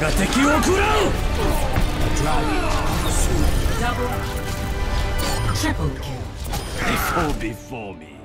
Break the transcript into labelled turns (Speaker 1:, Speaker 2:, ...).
Speaker 1: が敵を食らう
Speaker 2: Double. Triple kill.
Speaker 1: Before before me